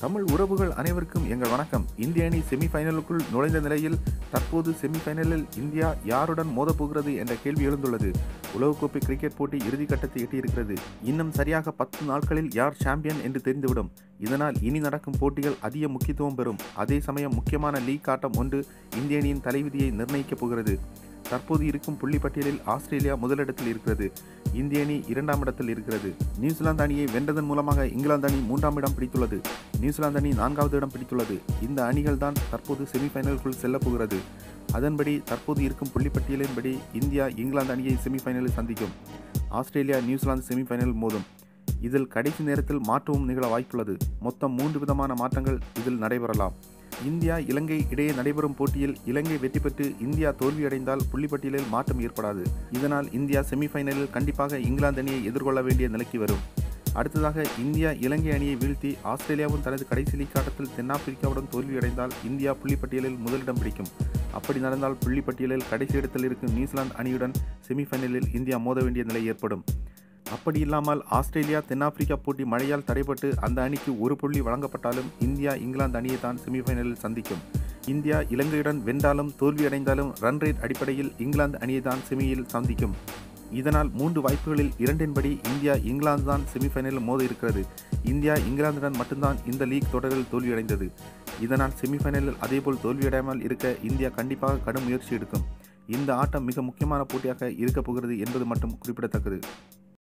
தமிழ் உறவுகள் அனைவருக்கும் எங்கள் வணக்கம். இந்திய அணி செமிஃபைனலுக்குள் நுழைந்த நிலையில் தற்போது செமிஃபைனலில் இந்தியா யாருடன் மோதப்போகிறது என்ற கேள்வி எழுந்துள்ளது. உலகக்கோப்பை கிரிக்கெட் போட்டி இறுதிக்கட்டத்தை எட்டியிருக்கிறது. இன்னும் சரியாக பத்து நாட்களில் யார் சாம்பியன் என்று தெரிந்துவிடும். இதனால் இனி நடக்கும் போட்டிகள் அதிக முக்கியத்துவம் பெறும். அதே சமயம் முக்கியமான லீக் ஆட்டம் ஒன்று இந்திய அணியின் தலைவிதியை நிர்ணயிக்கப் போகிறது. தற்போது இருக்கும் புள்ளி பட்டியலில் ஆஸ்திரேலியா முதலிடத்தில் இருக்கிறது. இந்திய அணி இரண்டாம் இடத்தில் இருக்கிறது. நியூசிலாந்து அணியை வென்றதன் மூலமாக இங்கிலாந்து அணி மூன்றாம் இடம் பிடித்துள்ளது. நியூசிலாந்து அணி நான்காவது இடம் பிடித்துள்ளது. இந்த அணிகள் தான் தற்போது செமிஃபைனலுக்குள் செல்லப் போகிறது. அதன்படி தற்போது இருக்கும் புள்ளிப்பட்டியலின்படி இந்தியா இங்கிலாந்து அணியை செமிஃபைனலில் சந்திக்கும். ஆஸ்திரேலியா நியூசிலாந்து செமிஃபைனல் மோதும். இதில் கடைசி நேரத்தில் மாற்றமும் நிகழ வாய்ப்புள்ளது. மொத்தம் மூன்று விதமான மாற்றங்கள் இதில் நடைபெறலாம். இந்தியா இலங்கை இடையே நடைபெறும் போட்டியில் இலங்கை வெற்றி பெற்று இந்தியா தோல்வியடைந்தால் புள்ளிப்பட்டியலில் மாற்றம் ஏற்படாது. இதனால் இந்தியா செமிஃபைனலில் கண்டிப்பாக இங்கிலாந்து அணியை எதிர்கொள்ள வேண்டிய நிலைக்கு வரும். அடுத்ததாக இந்தியா இலங்கை அணியை வீழ்த்தி ஆஸ்திரேலியாவும் தனது கடைசி லீக் ஆட்டத்தில் தென்னாப்பிரிக்காவுடன் தோல்வியடைந்தால் இந்தியா புள்ளிப்பட்டியலில் முதலிடம் பிடிக்கும். அப்படி நடந்தால் புள்ளிப்பட்டியலில் கடைசி இடத்தில் இருக்கும் நியூசிலாந்து அணியுடன் செமிஃபைனலில் இந்தியா மோத வேண்டிய நிலை ஏற்படும். அப்படி இல்லாமல் ஆஸ்திரேலியா தென்னாப்பிரிக்கா போட்டி மழையால் தடைபட்டு அந்த அணிக்கு ஒரு புள்ளி வழங்கப்பட்டாலும் இந்தியா இங்கிலாந்து அணியை தான் செமிஃபைனலில் சந்திக்கும். இந்தியா இலங்கையுடன் வென்றாலும் தோல்வியடைந்தாலும் ரன் ரேட் அடிப்படையில் இங்கிலாந்து அணியை தான் செமியில் சந்திக்கும். இதனால் மூன்று வாய்ப்புகளில் இரண்டின்படி இந்தியா இங்கிலாந்து தான் செமிஃபைனலில் மோத இருக்கிறது இந்தியா இங்கிலாந்துடன் மட்டும்தான் இந்த லீக் தொடரில் தோல்வியடைந்தது. இதனால் செமிஃபைனலில் அதேபோல் தோல்வியடையாமல் இருக்க இந்தியா கண்டிப்பாக கடும் முயற்சி எடுக்கும். இந்த ஆட்டம் மிக முக்கியமான போட்டியாக இருக்கப் போகிறது என்பது மட்டும் குறிப்பிடத்தக்கது.